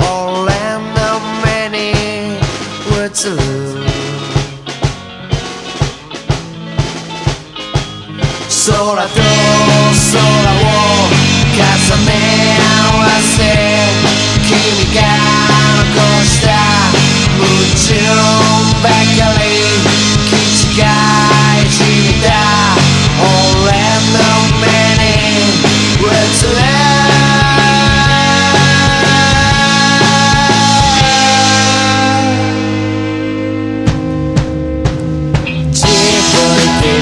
all and the many words of Sola tu, sola wo, casa mea wa Kimi ga nokosita, 夢中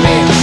me.